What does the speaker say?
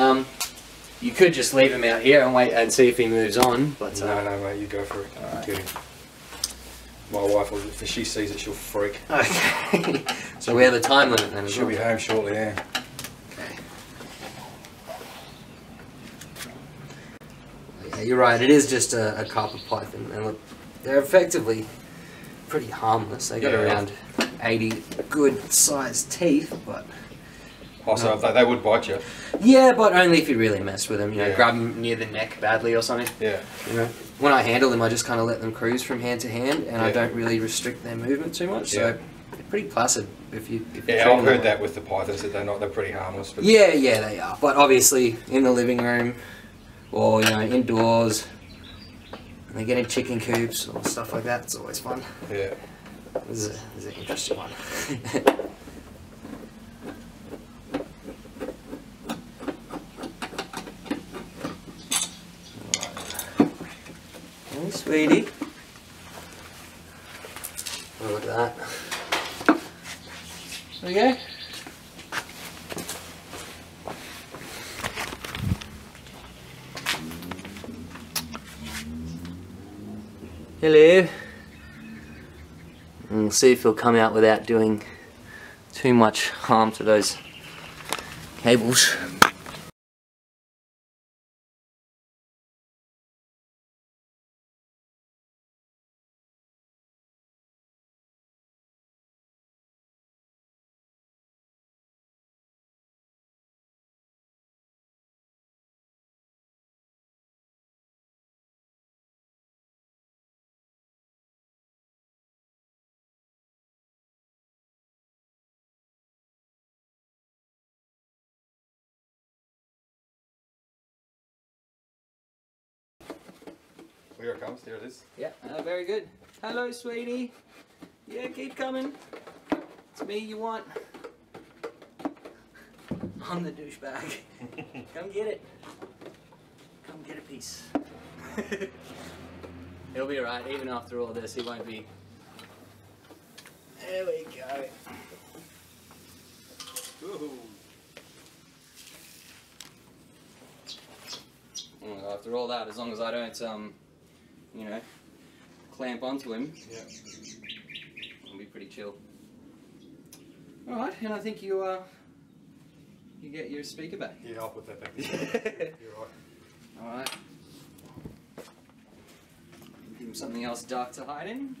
Um, you could just leave him out here and wait and see if he moves on, but uh, No, no, mate, you go for it. Alright. Get. My wife, will, if she sees it, she'll freak. okay. so we have a time limit then. She'll well. be home shortly, yeah. Okay. Yeah, you're right. It is just a, a carpet python, and look, they're effectively pretty harmless. They got Yeah. around 80 good sized teeth, but Also, No. they, they would bite you. yeah, but only if you really mess with them. You know, Yeah. grab them near the neck badly or something. Yeah. You know, when I handle them, I just kind of let them cruise from hand to hand, and I don't really restrict their movement too much. So they're pretty placid if you. If Yeah, I've heard that with the pythons that they're not. They're pretty harmless. Yeah, yeah, they are. But obviously, in the living room, or you know, indoors, and they get in chicken coops or stuff like that. It's always fun. yeah. This is, a, this is an interesting one. Hey, sweetie. Oh, look at that. There we go. Hello. And we'll see if he'll come out without doing too much harm to those cables. Here it comes. There it is. Yeah, uh, very good. Hello, sweetie. Yeah, keep coming. It's me you want. I'm the douchebag. Come get it. Come get a piece. He'll be alright, even after all this, he won't be. There we go. Ooh. After all that, as long as I don't, um, you know, clamp onto him, Yeah. it'll be pretty chill. All right, and I think you uh, you get your speaker back. Yeah, I'll put that back. You're right. All right. Give him something else dark to hide in.